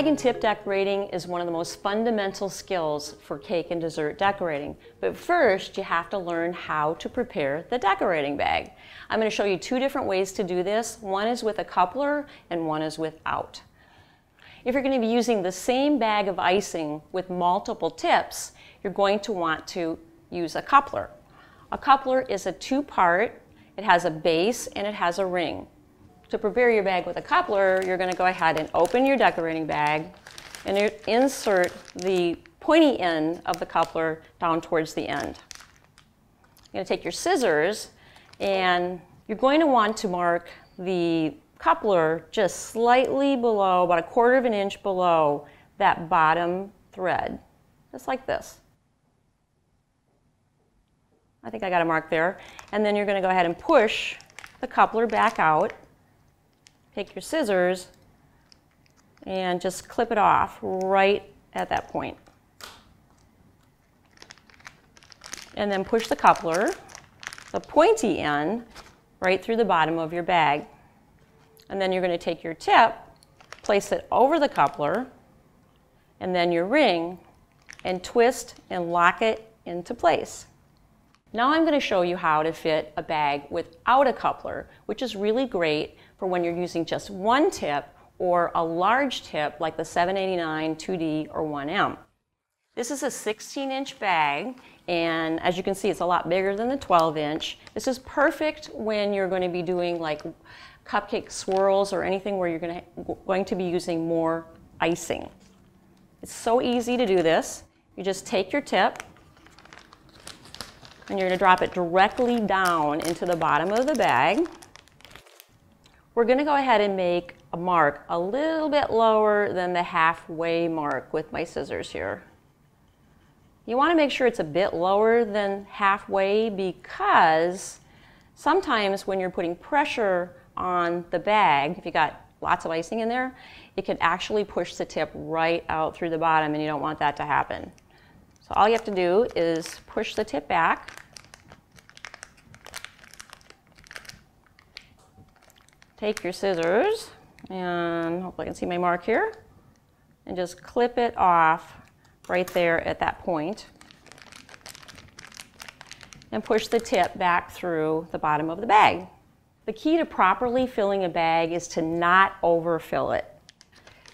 Bag and tip decorating is one of the most fundamental skills for cake and dessert decorating. But first, you have to learn how to prepare the decorating bag. I'm going to show you two different ways to do this. One is with a coupler and one is without. If you're going to be using the same bag of icing with multiple tips, you're going to want to use a coupler. A coupler is a two-part, it has a base and it has a ring. To prepare your bag with a coupler, you're going to go ahead and open your decorating bag and insert the pointy end of the coupler down towards the end. You're going to take your scissors and you're going to want to mark the coupler just slightly below, about a quarter of an inch below that bottom thread, just like this. I think I got a mark there. And then you're going to go ahead and push the coupler back out take your scissors and just clip it off right at that point. And then push the coupler, the pointy end, right through the bottom of your bag. And then you're going to take your tip, place it over the coupler, and then your ring, and twist and lock it into place. Now I'm going to show you how to fit a bag without a coupler, which is really great for when you're using just one tip or a large tip like the 789, 2D, or 1M. This is a 16 inch bag and as you can see it's a lot bigger than the 12 inch. This is perfect when you're going to be doing like cupcake swirls or anything where you're going to, going to be using more icing. It's so easy to do this. You just take your tip and you're to drop it directly down into the bottom of the bag. We're to go ahead and make a mark a little bit lower than the halfway mark with my scissors here. You want to make sure it's a bit lower than halfway because sometimes when you're putting pressure on the bag, if you got lots of icing in there, it can actually push the tip right out through the bottom and you don't want that to happen. So all you have to do is push the tip back take your scissors and hopefully I can see my mark here and just clip it off right there at that point and push the tip back through the bottom of the bag. The key to properly filling a bag is to not overfill it.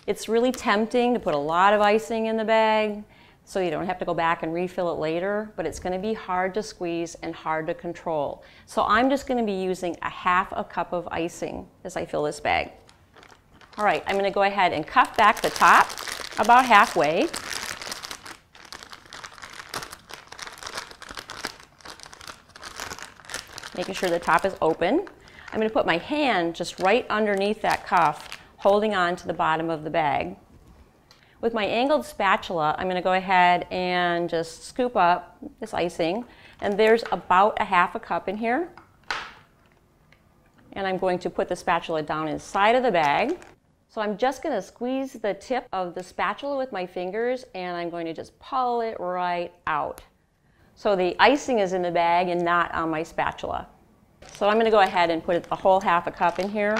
It's really tempting to put a lot of icing in the bag so you don't have to go back and refill it later, but it's gonna be hard to squeeze and hard to control. So I'm just gonna be using a half a cup of icing as I fill this bag. All right, I'm gonna go ahead and cuff back the top about halfway. Making sure the top is open. I'm gonna put my hand just right underneath that cuff, holding on to the bottom of the bag. With my angled spatula, I'm going to go ahead and just scoop up this icing. And there's about a half a cup in here. And I'm going to put the spatula down inside of the bag. So I'm just going to squeeze the tip of the spatula with my fingers and I'm going to just pull it right out. So the icing is in the bag and not on my spatula. So I'm going to go ahead and put a whole half a cup in here.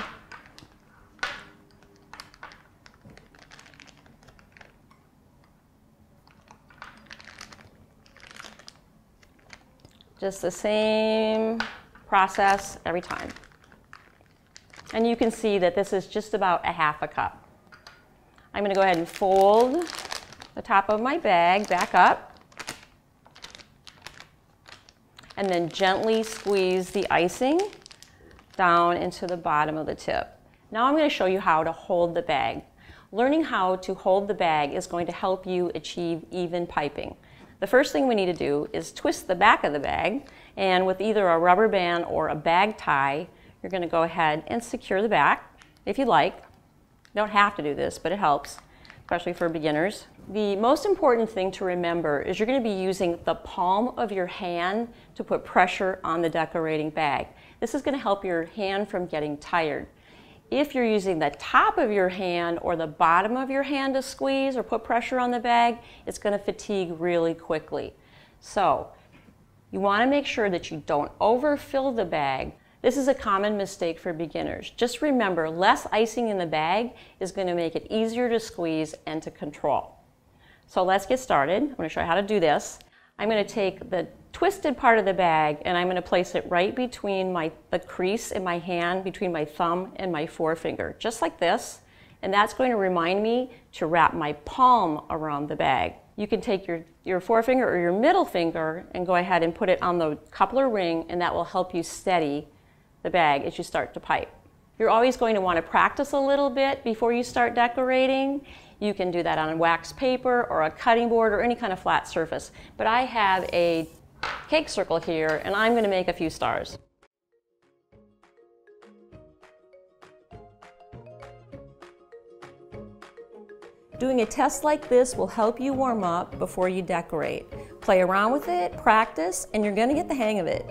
Just the same process every time. And you can see that this is just about a half a cup. I'm going to go ahead and fold the top of my bag back up and then gently squeeze the icing down into the bottom of the tip. Now I'm going to show you how to hold the bag. Learning how to hold the bag is going to help you achieve even piping. The first thing we need to do is twist the back of the bag and with either a rubber band or a bag tie, you're going to go ahead and secure the back if you like. You don't have to do this, but it helps, especially for beginners. The most important thing to remember is you're going to be using the palm of your hand to put pressure on the decorating bag. This is going to help your hand from getting tired. If you're using the top of your hand or the bottom of your hand to squeeze or put pressure on the bag, it's going to fatigue really quickly. So you want to make sure that you don't overfill the bag. This is a common mistake for beginners. Just remember, less icing in the bag is going to make it easier to squeeze and to control. So let's get started. I'm going to show you how to do this. I'm going to take the twisted part of the bag and I'm going to place it right between my, the crease in my hand, between my thumb and my forefinger, just like this. And that's going to remind me to wrap my palm around the bag. You can take your, your forefinger or your middle finger and go ahead and put it on the coupler ring and that will help you steady the bag as you start to pipe. You're always going to want to practice a little bit before you start decorating. You can do that on wax paper or a cutting board or any kind of flat surface. But I have a cake circle here and I'm going to make a few stars. Doing a test like this will help you warm up before you decorate. Play around with it, practice, and you're going to get the hang of it.